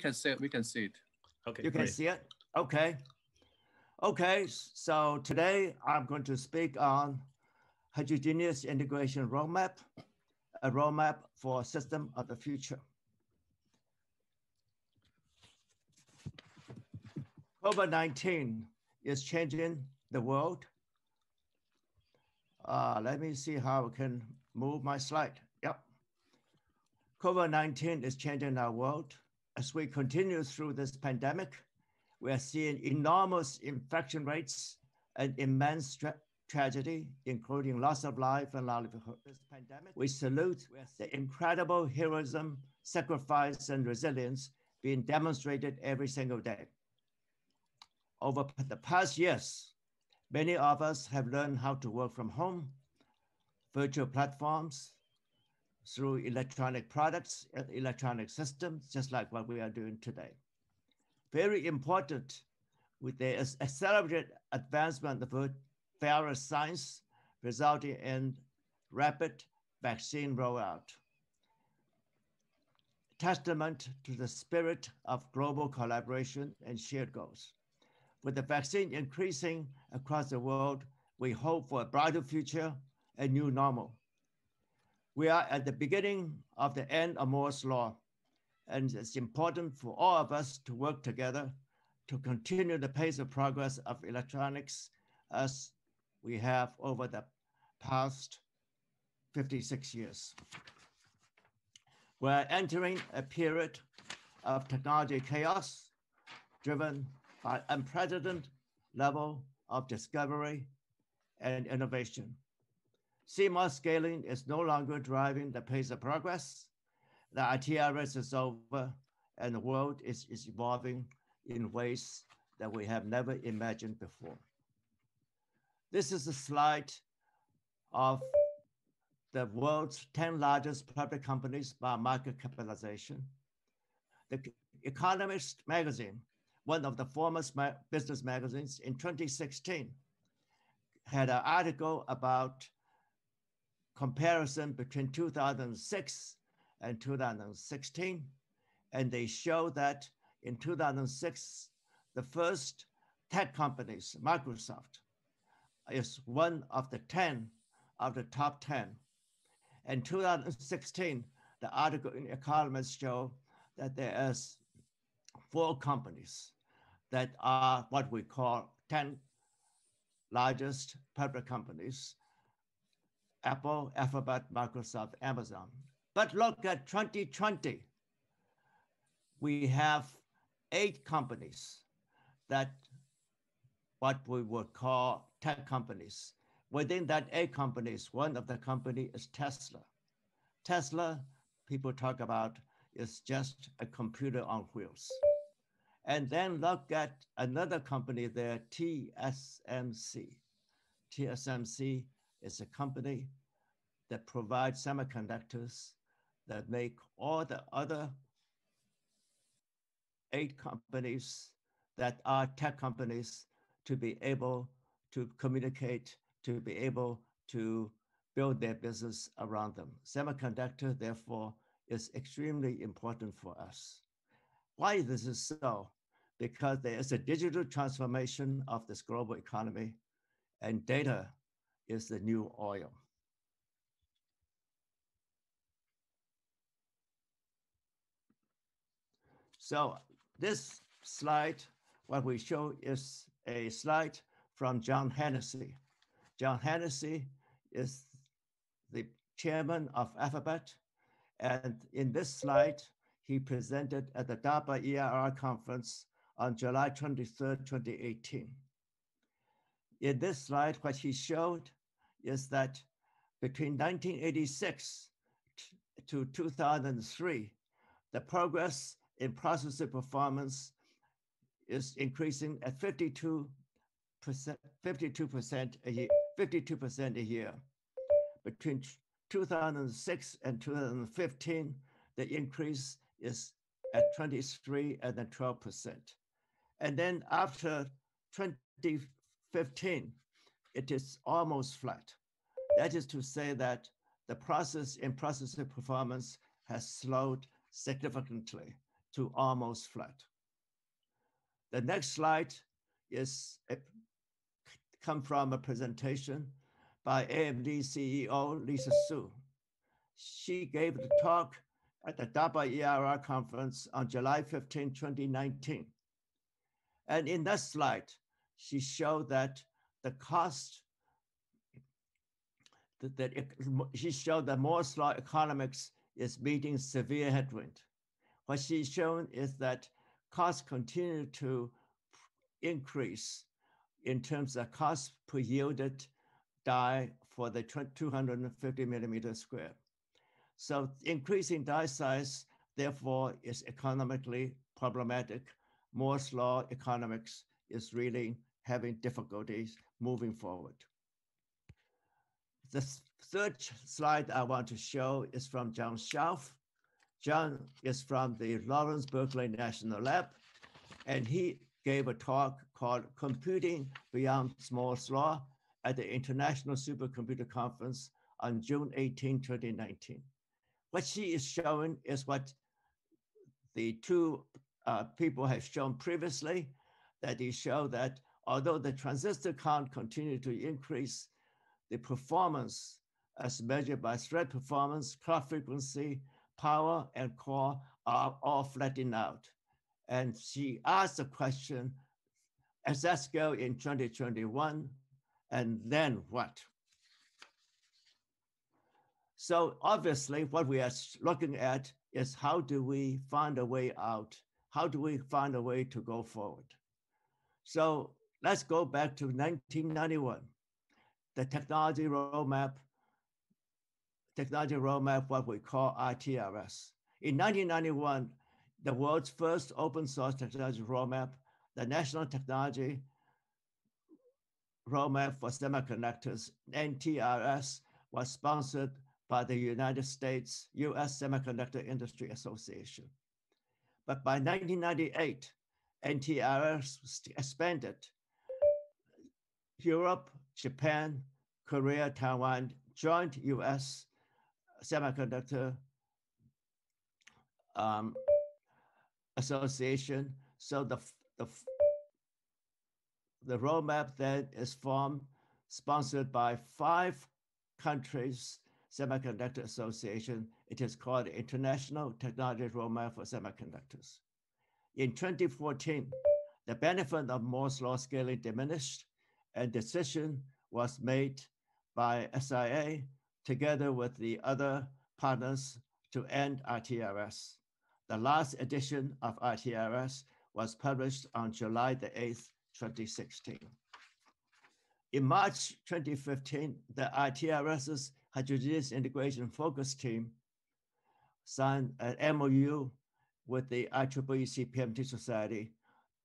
can see it. We can see it. Okay. You can great. see it? Okay. Okay, so today I'm going to speak on heterogeneous integration roadmap, a roadmap for a system of the future. COVID-19 is changing the world. Uh, let me see how I can move my slide. Yep. COVID-19 is changing our world. As we continue through this pandemic, we are seeing enormous infection rates and immense tra tragedy, including loss of life and livelihood. This pandemic, we salute the incredible heroism, sacrifice, and resilience being demonstrated every single day. Over the past years, many of us have learned how to work from home, virtual platforms, through electronic products, electronic systems, just like what we are doing today. Very important with the accelerated advancement of virus science resulting in rapid vaccine rollout. Testament to the spirit of global collaboration and shared goals. With the vaccine increasing across the world, we hope for a brighter future, a new normal. We are at the beginning of the end of Moore's Law, and it's important for all of us to work together to continue the pace of progress of electronics as we have over the past 56 years. We're entering a period of technology chaos driven by unprecedented level of discovery and innovation. CMOS scaling is no longer driving the pace of progress. The IT era is over and the world is, is evolving in ways that we have never imagined before. This is a slide of the world's 10 largest public companies by market capitalization. The Economist magazine one of the foremost ma business magazines in 2016 had an article about comparison between 2006 and 2016. And they show that in 2006, the first tech companies, Microsoft, is one of the 10 of the top 10. In 2016, the article in Economist show that there is four companies that are what we call 10 largest public companies, Apple, Alphabet, Microsoft, Amazon. But look at 2020. We have eight companies that what we would call tech companies. Within that eight companies, one of the company is Tesla. Tesla, people talk about, is just a computer on wheels. And then look at another company there, TSMC. TSMC is a company that provides semiconductors that make all the other eight companies that are tech companies to be able to communicate, to be able to build their business around them. Semiconductor, therefore, is extremely important for us. Why this is so? because there is a digital transformation of this global economy and data is the new oil. So this slide, what we show is a slide from John Hennessy. John Hennessy is the chairman of Alphabet. And in this slide, he presented at the DARPA ERR conference on July 23, 2018. In this slide, what he showed is that between 1986 to 2003, the progress in processor performance is increasing at 52 percent, 52% a year, 52% a year. Between 2006 and 2015, the increase is at 23 and then 12 percent. And then after 2015, it is almost flat. That is to say that the process in processor performance has slowed significantly to almost flat. The next slide is come from a presentation by AMD CEO Lisa Su. She gave the talk at the DARPA ERR conference on July 15, 2019. And in that slide, she showed that the cost that, that she showed that Moore's law economics is meeting severe headwind. What she's shown is that costs continue to increase in terms of cost per yielded die for the 250 millimeter square. So increasing die size, therefore, is economically problematic. Moore's law economics is really having difficulties moving forward. The third slide I want to show is from John Shalf. John is from the Lawrence Berkeley National Lab, and he gave a talk called Computing Beyond Moore's Law at the International Supercomputer Conference on June 18, 2019. What she is showing is what the two uh, people have shown previously, that they show that although the transistor count continued to increase, the performance as measured by thread performance, clock frequency, power, and core are all flattening out. And she asked the question, as that scale in 2021, and then what? So obviously what we are looking at is how do we find a way out? How do we find a way to go forward? So let's go back to 1991 the technology roadmap, technology roadmap, what we call ITRS. In 1991, the world's first open source technology roadmap, the National Technology Roadmap for Semiconductors, NTRS, was sponsored by the United States US Semiconductor Industry Association. But by 1998, NTRS expanded. Europe, Japan, Korea, Taiwan joined US Semiconductor um, Association. So the, the, the roadmap then is formed, sponsored by five countries Semiconductor Association. It is called International Technology Roadmap for Semiconductors. In 2014, the benefit of Moore's law scaling diminished and decision was made by SIA together with the other partners to end ITRS. The last edition of ITRS was published on July the 8th, 2016. In March 2015, the ITRS's heterogeneous integration focus team signed an MOU with the IEEE CPMT Society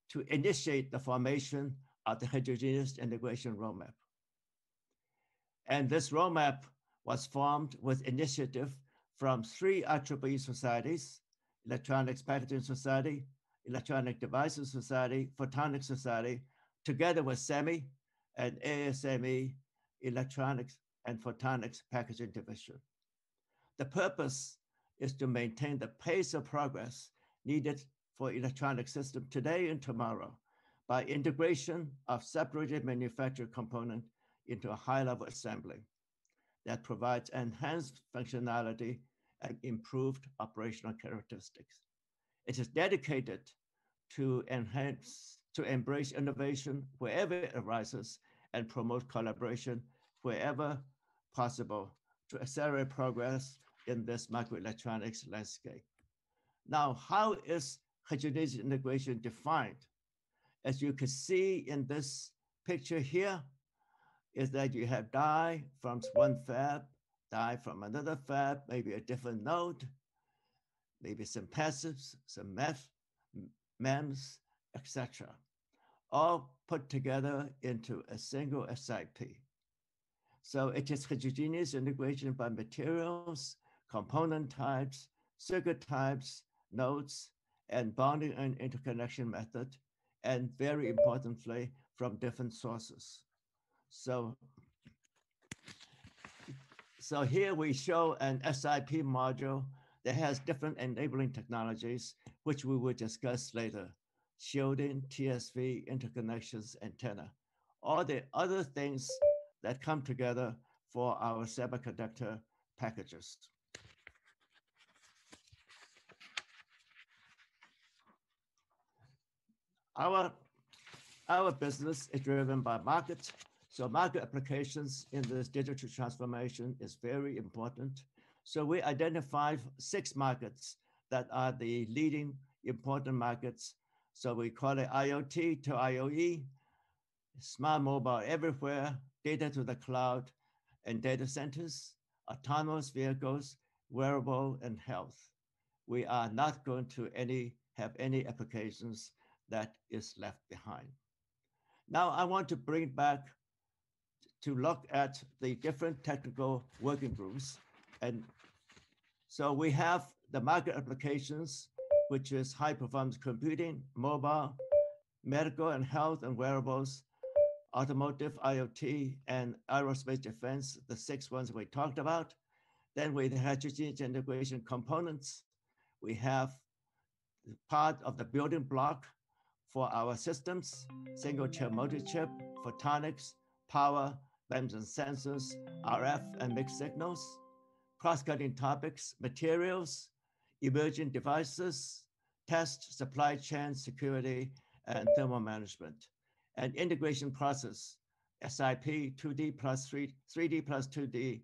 to initiate the formation of the heterogeneous integration roadmap. And this roadmap was formed with initiative from three IEEE societies, Electronics Packaging Society, Electronic Devices Society, Photonics Society, together with SEMI and ASME Electronics and Photonics Packaging Division. The purpose is to maintain the pace of progress needed for electronic system today and tomorrow by integration of separated manufactured component into a high-level assembly that provides enhanced functionality and improved operational characteristics. It is dedicated to enhance, to embrace innovation wherever it arises and promote collaboration wherever possible to accelerate progress in this microelectronics landscape. Now, how is heterogeneous integration defined? As you can see in this picture here, is that you have die from one fab, die from another fab, maybe a different node, maybe some passives, some meth, MEMS, etc. All put together into a single SIP. So it is heterogeneous integration by materials, component types, circuit types, nodes, and bonding and interconnection method, and very importantly, from different sources. So, so here we show an SIP module that has different enabling technologies, which we will discuss later. Shielding, TSV, interconnections, antenna, all the other things that come together for our semiconductor packages. Our, our business is driven by markets. So market applications in this digital transformation is very important. So we identify six markets that are the leading important markets. So we call it IoT to IoE, smart mobile everywhere, data to the cloud, and data centers, autonomous vehicles, wearable, and health. We are not going to any have any applications that is left behind. Now I want to bring back to look at the different technical working groups. And so we have the market applications, which is high performance computing, mobile, medical and health and wearables, automotive, IoT, and aerospace defense, the six ones we talked about. Then with the heterogeneous integration components, we have part of the building block for our systems, single chip, multi-chip, photonics, power, MEMS and sensors, RF and mixed signals, cross-cutting topics, materials, emerging devices, test, supply chain, security, and thermal management, and integration process, SIP, 2D plus 3, 3D plus 2D,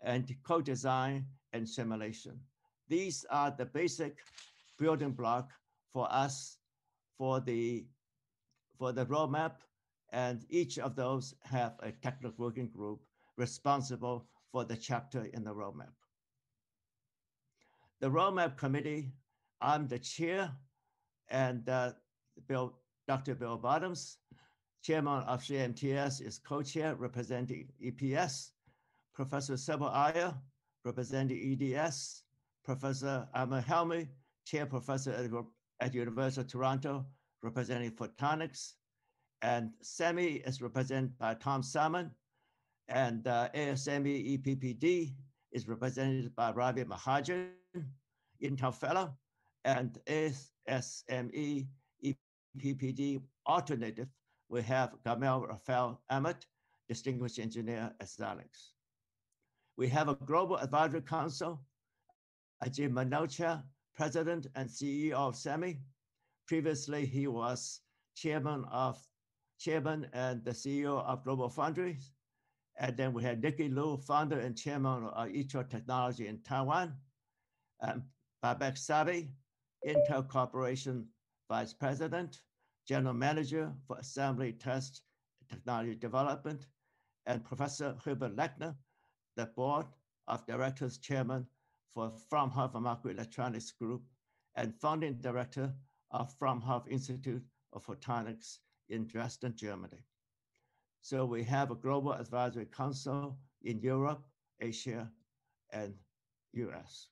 and co-design and simulation. These are the basic building block for us for the, for the roadmap, and each of those have a technical working group responsible for the chapter in the roadmap. The roadmap committee, I'm the chair, and uh, Bill, Dr. Bill Bottoms, chairman of CMTS, is co-chair representing EPS. Professor Subu Iyer, representing EDS. Professor Ahmed Helmi, chair professor at at University of Toronto, representing photonics. And SEMI is represented by Tom Salmon. And uh, ASME EPPD is represented by Ravi Mahajan, Intel Fellow. And ASME EPPD alternative, we have Gamel Rafael Ahmed, Distinguished Engineer at Xilinx. We have a Global Advisory Council, Ajit Manocha, president and CEO of SEMI. Previously, he was chairman of chairman and the CEO of Global Foundries. And then we had Nicky Lu, founder and chairman of Etron Technology in Taiwan. Um, Babak Sabi, Intel Corporation Vice President, General Manager for Assembly Test Technology Development, and Professor Hubert Lakner, the Board of Directors Chairman for Fraunhofer Microelectronics Group and founding director of Fraunhofer Institute of Photonics in Dresden, Germany. So we have a global advisory council in Europe, Asia, and US.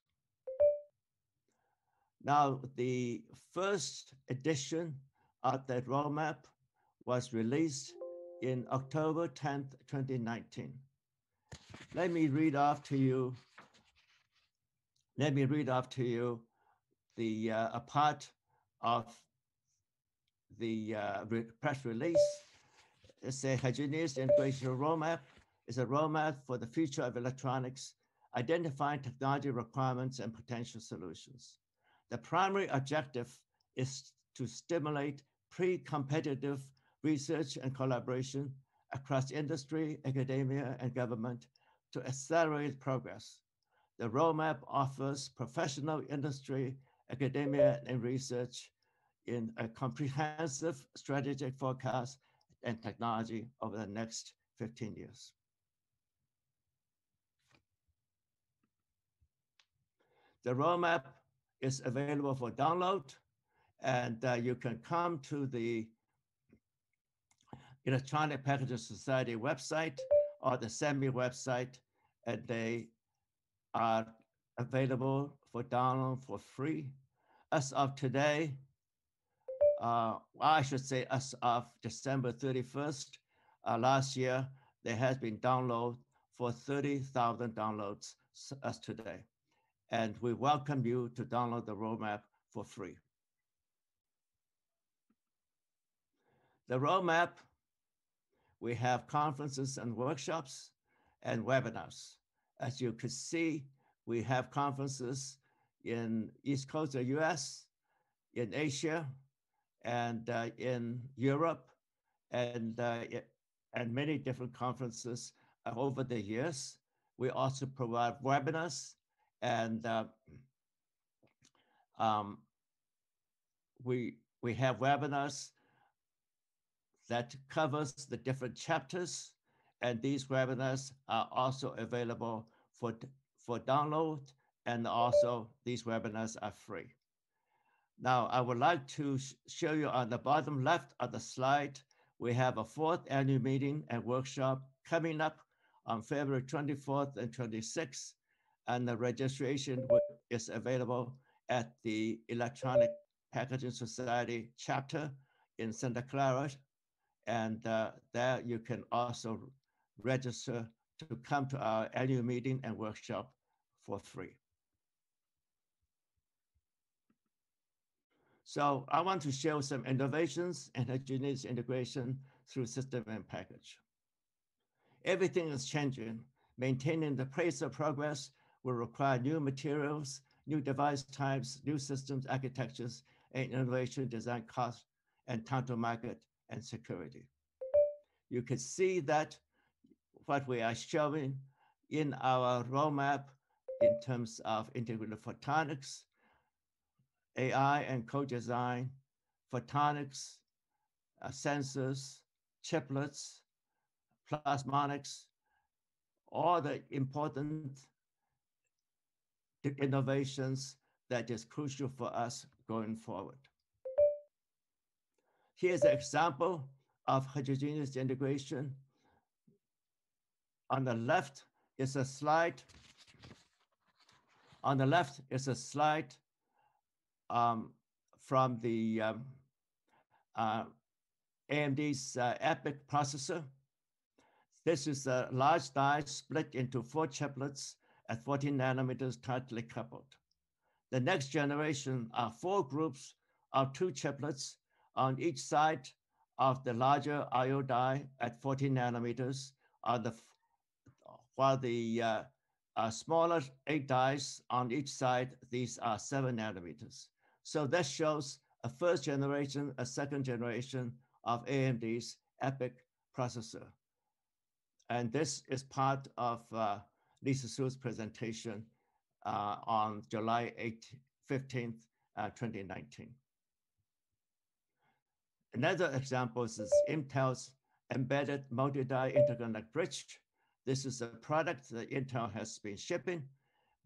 Now, the first edition of that roadmap was released in October 10th, 2019. Let me read off to you let me read off to you the uh, a part of the uh, re press release. It's a heterogeneous integration roadmap. It's a roadmap for the future of electronics, identifying technology requirements and potential solutions. The primary objective is to stimulate pre-competitive research and collaboration across industry, academia, and government to accelerate progress the roadmap offers professional industry, academia, and research in a comprehensive strategic forecast and technology over the next 15 years. The roadmap is available for download, and uh, you can come to the Electronic Packaging Society website or the SEMI website, and they are available for download for free. As of today, uh, I should say as of December 31st, uh, last year, there has been download for 30,000 downloads as today. and we welcome you to download the roadmap for free. The roadmap, we have conferences and workshops and webinars. As you could see, we have conferences in East Coast of US, in Asia, and uh, in Europe, and, uh, and many different conferences uh, over the years. We also provide webinars and uh, um, we, we have webinars that covers the different chapters and these webinars are also available for, for download and also these webinars are free. Now, I would like to sh show you on the bottom left of the slide, we have a fourth annual meeting and workshop coming up on February 24th and 26th, and the registration is available at the Electronic Packaging Society chapter in Santa Clara. And uh, there you can also register to come to our annual meeting and workshop for free. So I want to show some innovations and heterogeneous integration through system and package. Everything is changing. Maintaining the pace of progress will require new materials, new device types, new systems, architectures, and innovation, design costs and time to market and security. You can see that what we are showing in our roadmap in terms of integrated photonics, AI and co-design, photonics, uh, sensors, chiplets, plasmonics, all the important innovations that is crucial for us going forward. Here's an example of heterogeneous integration. On the left is a slide. On the left is a slide um, from the um, uh, AMD's uh, EPYC processor. This is a large die split into four chiplets at 14 nanometers tightly coupled. The next generation are four groups of two chiplets on each side of the larger IO die at 14 nanometers, on the, while the uh, uh, smaller eight dies on each side, these are seven nanometers. So that shows a first generation, a second generation of AMD's EPYC processor. And this is part of uh, Lisa Su's presentation uh, on July 8, 15th, uh, 2019. Another example is Intel's embedded multi-die interconnect bridge. This is a product that Intel has been shipping.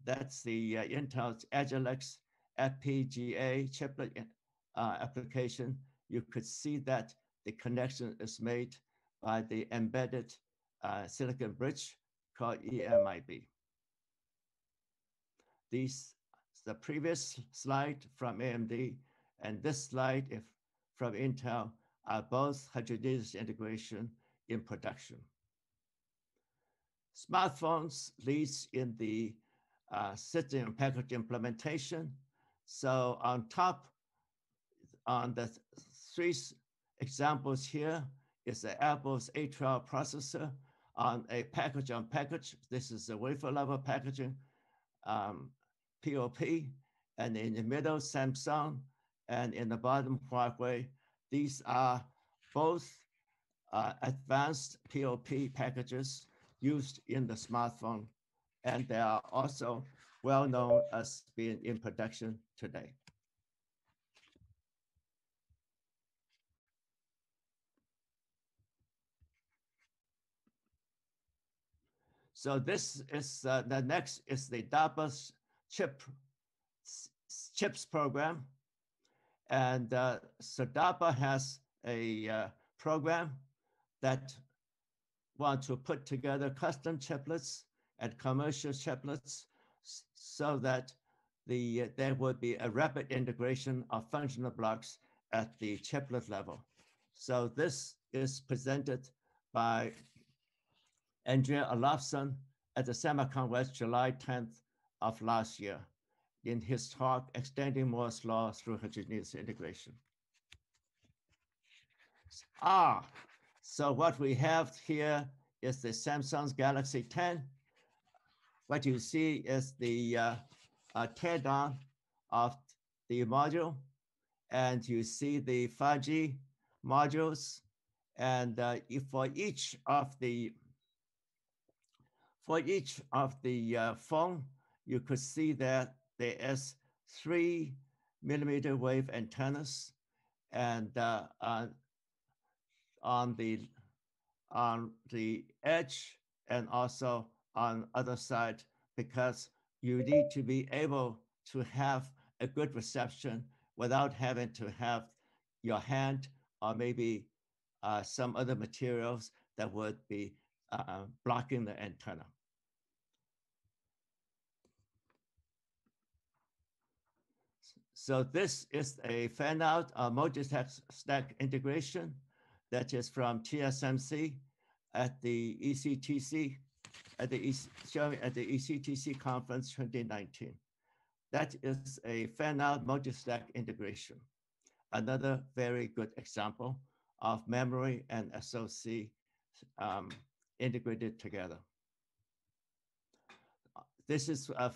That's the uh, Intel's Agilex FPGA chiplet uh, application. You could see that the connection is made by the embedded uh, silicon bridge called EMIB. These, the previous slide from AMD and this slide if, from Intel are both heterogeneous integration in production. Smartphones leads in the uh, system package implementation. So on top, on the three examples here is the Apple's A12 processor on a package on package. This is a wafer level packaging, um, POP, and in the middle, Samsung, and in the bottom Huawei. These are both uh, advanced POP packages used in the smartphone, and they are also well known as being in production today. So this is uh, the next is the DARPA chip chips program. And uh, so DARPA has a uh, program that want to put together custom chiplets and commercial chiplets so that the, there would be a rapid integration of functional blocks at the chiplet level. So this is presented by Andrea Olofsson at the SEMICON West July 10th of last year. in his talk, Extending Moore's Law through Heterogeneous Integration. Ah, so what we have here is the Samsung's Galaxy 10. What you see is the uh, uh, teardown of the module, and you see the 5G modules. And uh, for each of the for each of the uh, phone, you could see that there is three millimeter wave antennas, and uh, on the on the edge and also on other side because you need to be able to have a good reception without having to have your hand or maybe uh, some other materials that would be uh, blocking the antenna. So this is a fan-out uh, multi-stack integration that is from TSMC at the ECTC, at the, showing at the ECTC conference 2019. That is a fan-out multi-stack integration. Another very good example of memory and SoC um, integrated together. This is a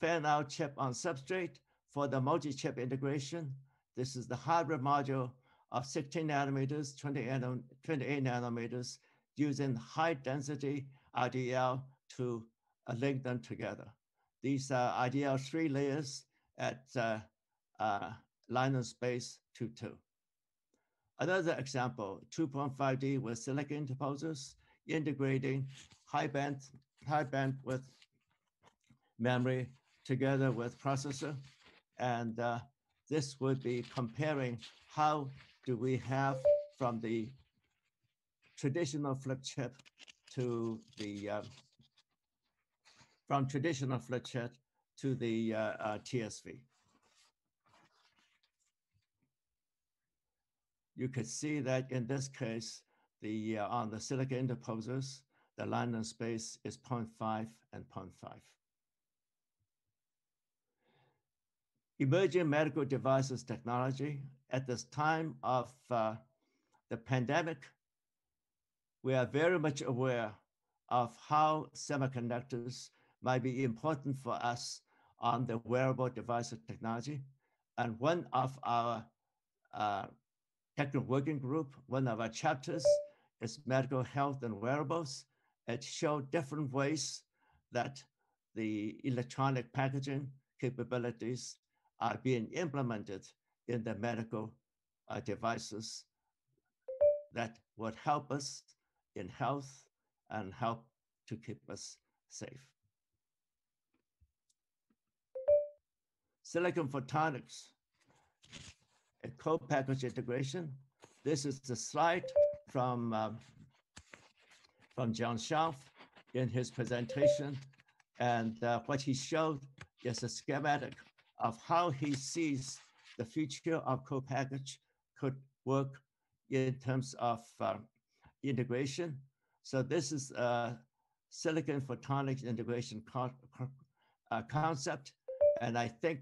fan-out chip on substrate for the multi-chip integration. This is the hybrid module of 16 nanometers, 28 nanometers, using high density RDL to uh, link them together. These are RDL three layers at uh, uh, line of space 2.2. Another example, 2.5D with silicon interposers integrating high band, high bandwidth memory together with processor. And uh, this would be comparing how do we have from the traditional flip chip to the uh, from traditional flip chip to the uh, uh, TSV. You could see that in this case, the uh, on the silica interposers, the line of space is 0.5 and 0.5. Emerging medical devices technology at this time of uh, the pandemic, we are very much aware of how semiconductors might be important for us on the wearable device technology. And one of our uh, technical working group, one of our chapters is medical health and wearables. It showed different ways that the electronic packaging capabilities are being implemented in the medical uh, devices that would help us in health and help to keep us safe. Silicon photonics, a co-package integration. This is the slide from, um, from John Shalf in his presentation. And uh, what he showed is a schematic of how he sees the future of co-package could work in terms of uh, integration. So this is a silicon photonics integration co uh, concept. And I think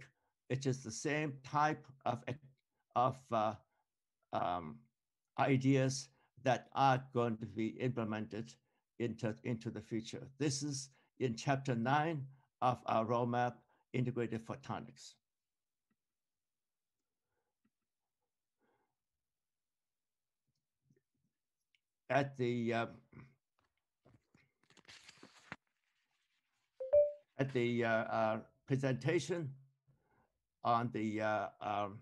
it is the same type of, of uh, um, ideas that are going to be implemented into, into the future. This is in chapter nine of our roadmap, integrated photonics. At the uh, at the uh, uh, presentation on the uh, um,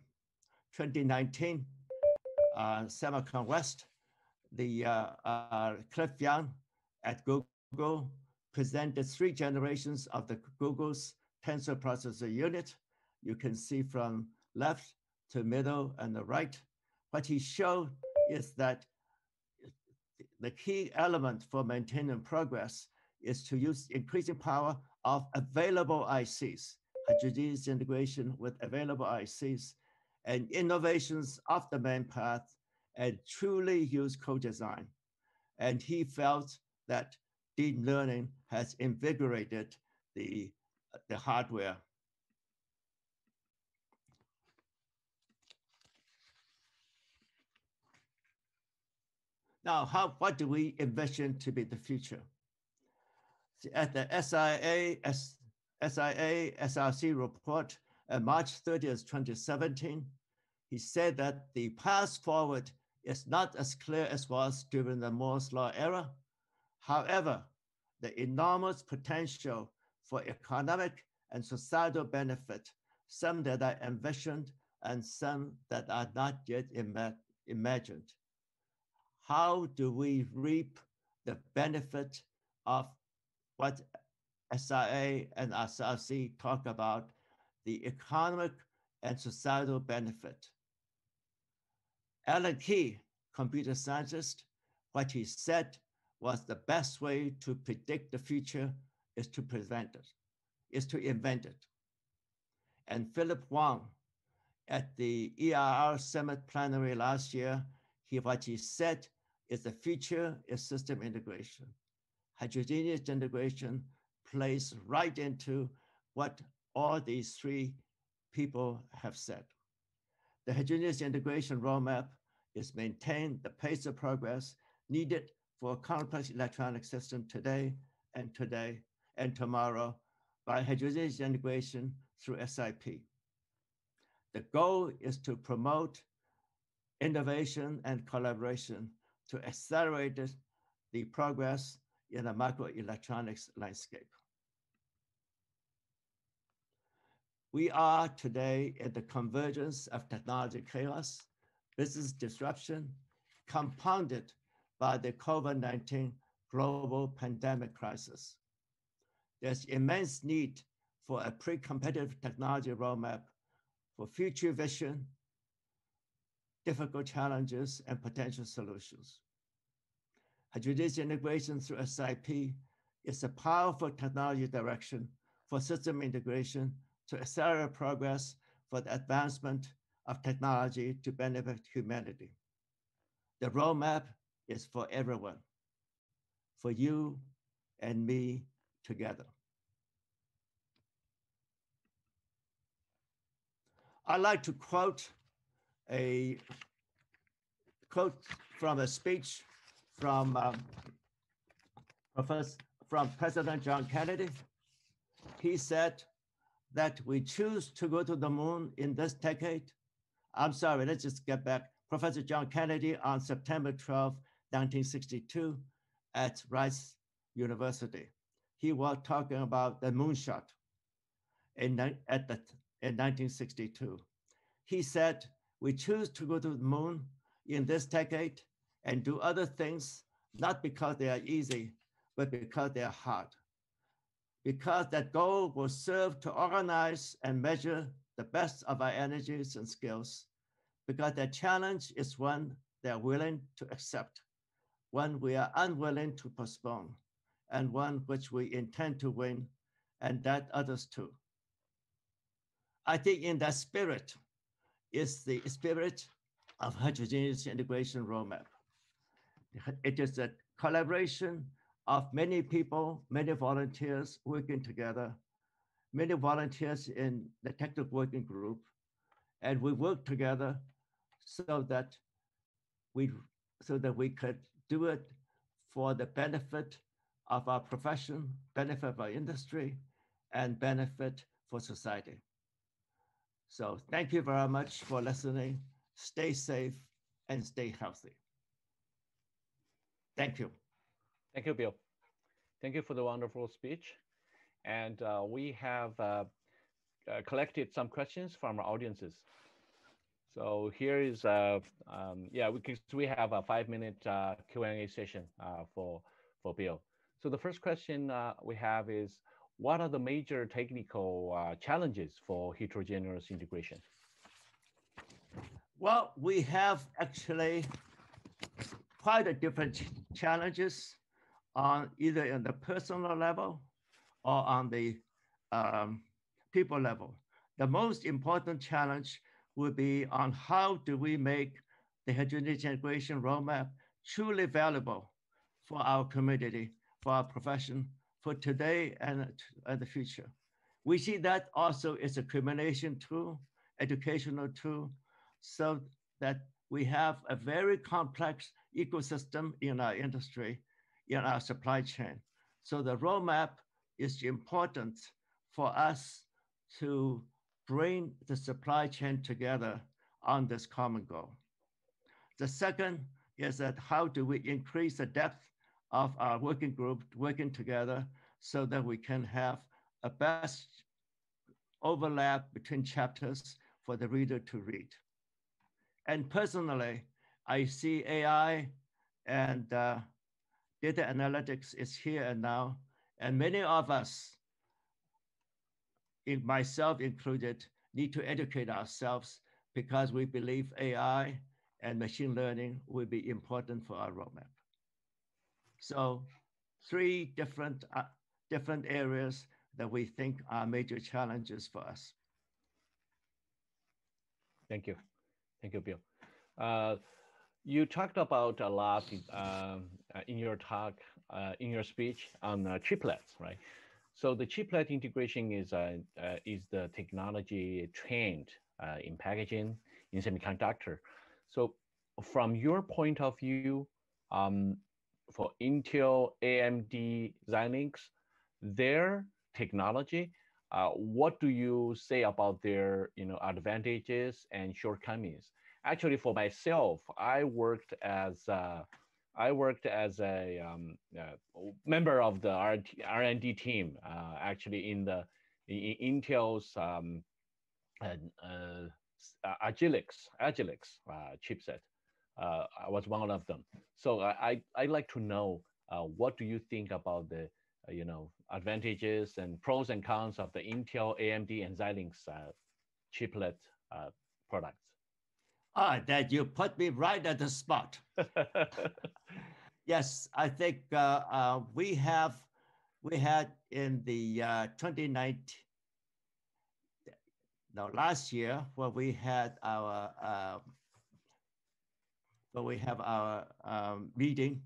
2019 uh, Semicon West, the uh, Cliff Young at Google presented three generations of the Google's tensor processor unit. You can see from left to middle and the right. What he showed is that the key element for maintaining progress is to use increasing power of available ICs, heterogeneous integration with available ICs, and innovations of the main path, and truly use co-design. And he felt that deep learning has invigorated the, the hardware Now, how, what do we envision to be the future? At the SIA, SIA SRC report on March 30th, 2017, he said that the path forward is not as clear as was during the Moore's Law era. However, the enormous potential for economic and societal benefit, some that are envisioned and some that are not yet ima imagined. How do we reap the benefit of what SIA and SRC talk about, the economic and societal benefit? Alan Kay, computer scientist, what he said was the best way to predict the future is to prevent it, is to invent it. And Philip Wong at the ERR Summit plenary last year, he, what he said is the future is system integration. Heterogeneous integration plays right into what all these three people have said. The heterogeneous integration roadmap is maintain the pace of progress needed for a complex electronic system today and today and tomorrow by heterogeneous integration through SIP. The goal is to promote innovation and collaboration to accelerate the progress in the microelectronics landscape. We are today at the convergence of technology chaos, business disruption, compounded by the COVID-19 global pandemic crisis. There's immense need for a pre-competitive technology roadmap for future vision, difficult challenges, and potential solutions. Heterogeneous integration through SIP is a powerful technology direction for system integration to accelerate progress for the advancement of technology to benefit humanity. The roadmap is for everyone, for you and me together. I like to quote a quote from a speech from um, Professor, from President John Kennedy. He said that we choose to go to the moon in this decade. I'm sorry, let's just get back. Professor John Kennedy on September 12, 1962 at Rice University. He was talking about the moonshot in, at the in 1962. He said, we choose to go to the moon in this decade and do other things, not because they are easy, but because they are hard. Because that goal will serve to organize and measure the best of our energies and skills, because that challenge is one they are willing to accept, one we are unwilling to postpone, and one which we intend to win, and that others too. I think in that spirit is the spirit of heterogeneous integration roadmap. It is a collaboration of many people, many volunteers working together, many volunteers in the technical working group, and we work together so that we so that we could do it for the benefit of our profession, benefit of our industry, and benefit for society. So thank you very much for listening. Stay safe and stay healthy. Thank you. Thank you, Bill. Thank you for the wonderful speech. And uh, we have uh, uh, collected some questions from our audiences. So here is, uh, um, yeah, we, can, we have a five minute uh, Q&A session uh, for, for Bill. So the first question we have is, what are the major technical uh, challenges for heterogeneous integration? Well, we have actually quite a different challenges on either on the personal level or on the um, people level. The most important challenge would be on how do we make the heterogeneous integration roadmap truly valuable for our community, for our profession, for today and, and the future. We see that also is a criminalization tool, educational tool, so that we have a very complex ecosystem in our industry, in our supply chain. So the roadmap is important for us to bring the supply chain together on this common goal. The second is that how do we increase the depth of our working group working together so that we can have a best overlap between chapters for the reader to read. And personally, I see AI and uh, data analytics is here and now. And many of us, myself included, need to educate ourselves because we believe AI and machine learning will be important for our roadmap. So three different, uh, different areas that we think are major challenges for us. Thank you. Thank you, Bill. Uh, you talked about a lot um, uh, in your talk, uh, in your speech on uh, chiplets, right? So the chiplet integration is uh, uh, is the technology trend uh, in packaging in semiconductor. So from your point of view, um, for Intel, AMD, Xilinx, their technology, what do you say about their you know advantages and shortcomings? actually for myself, I worked as uh, I worked as a um, uh, member of the R and D team, uh, actually in the in Intel's um, uh, uh, chipset. Uh, I was one of them. So I I like to know what do you think about the you know advantages and pros and cons of the Intel, AMD, and Xilinx chiplet products. Ah, that you put me right at the spot. yes, I think uh, uh, we have, we had in the uh, 2019, no, last year where we had our, where we have our um, meeting,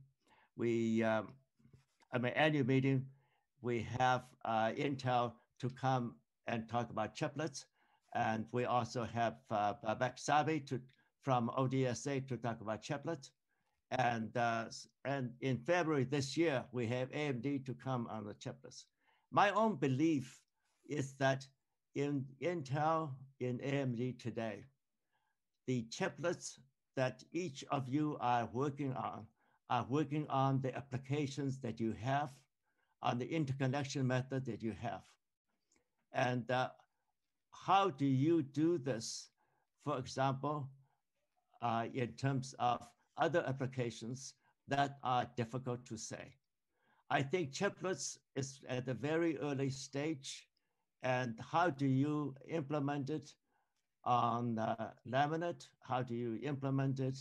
we, um, I mean, annual meeting, we have uh, Intel to come and talk about chiplets. And we also have uh, Babak Sabi to from ODSA to talk about chiplet. And, uh, and in February this year, we have AMD to come on the chiplets. My own belief is that in Intel, in AMD today, the chiplets that each of you are working on are working on the applications that you have, on the interconnection method that you have. And uh, how do you do this? For example, uh, in terms of other applications that are difficult to say. I think chiplets is at a very early stage. And how do you implement it on uh, laminate? How do you implement it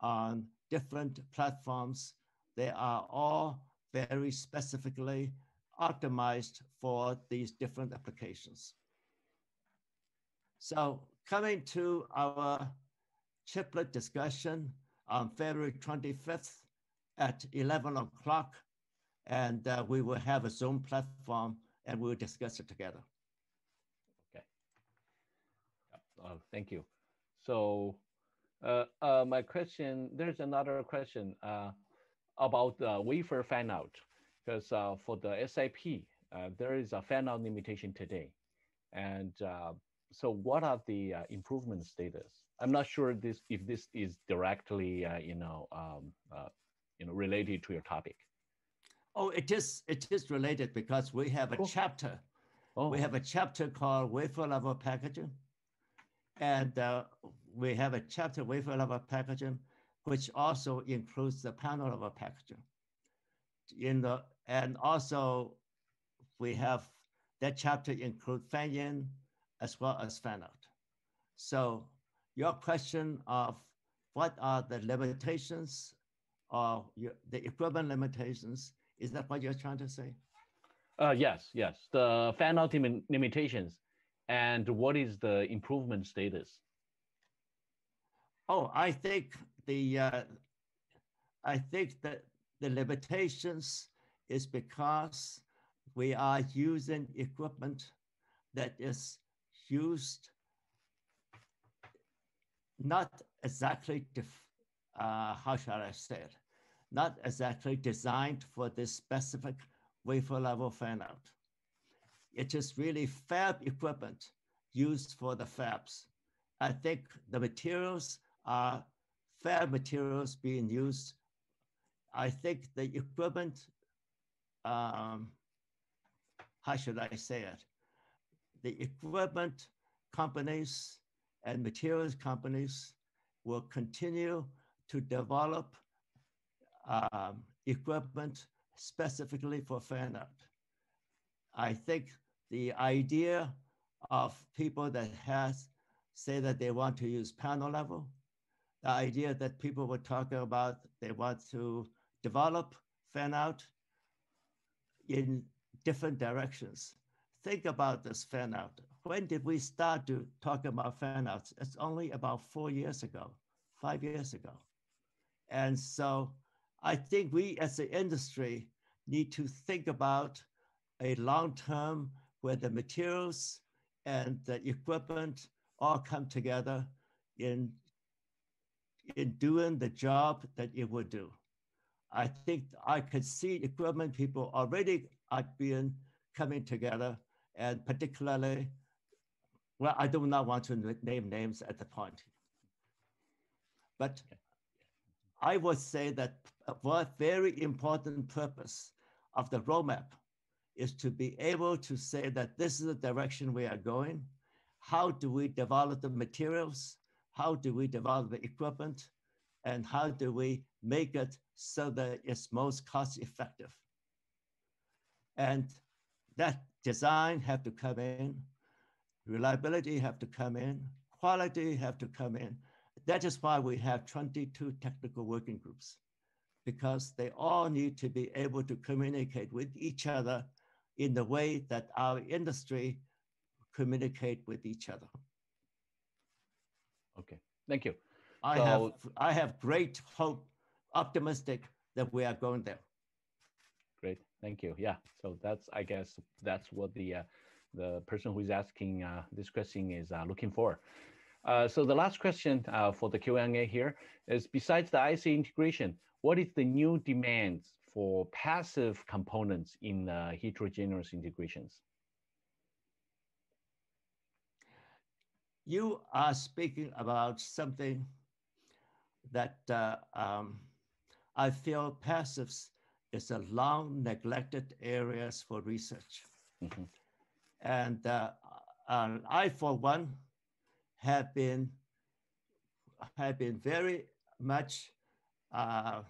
on different platforms? They are all very specifically optimized for these different applications. So coming to our chiplet discussion on February 25th at 11 o'clock. And uh, we will have a Zoom platform and we'll discuss it together. Okay. Uh, thank you. So uh, uh, my question, there's another question uh, about the wafer fan out. Because uh, for the SiP, there is a fan out limitation today. And so what are the improvement status? I'm not sure this if this is directly, uh, you know, um, uh, you know, related to your topic. Oh, it is. It is related because we have a cool. chapter. Oh. We have a chapter called wafer level packaging, and uh, we have a chapter wafer level packaging, which also includes the panel level packaging. In the and also, we have that chapter include fan in as well as fan out. So your question of what are the limitations or your, the equipment limitations, is that what you're trying to say? Uh, yes, yes. The fan out limitations and what is the improvement status? Oh, I think the uh, I think that the limitations is because we are using equipment that is used not exactly uh, how shall I say it, not exactly designed for this specific wafer level fan out. It is really fab equipment used for the fabs. I think the materials are fab materials being used. I think the equipment, um, how should I say it? The equipment companies and materials companies will continue to develop um, equipment specifically for fan out. I think the idea of people that has say that they want to use panel level, the idea that people were talking about they want to develop fan out in different directions. Think about this fan out. When did we start to talk about fan outs? It's only about four years ago, five years ago. And so I think we as an industry need to think about a long term where the materials and the equipment all come together in, in doing the job that it would do. I think I could see equipment people already are being coming together and particularly, well, I do not want to name names at the point. But I would say that a very important purpose of the roadmap is to be able to say that this is the direction we are going. How do we develop the materials? How do we develop the equipment? And how do we make it so that it's most cost effective? And that design have to come in, reliability have to come in, quality have to come in. That is why we have 22 technical working groups because they all need to be able to communicate with each other in the way that our industry communicate with each other. Okay, thank you. I so, have I have great hope, optimistic that we are going there. Great, thank you. Yeah, so that's I guess that's what the uh, the person who is asking uh, this question is uh, looking for. Uh, so the last question uh, for the Q&A here is besides the IC integration, what is the new demands for passive components in uh, heterogeneous integrations? You are speaking about something that uh, um, I feel passives is a long neglected areas for research. Mm -hmm. And uh, uh, I, for one, have been have been very much uh,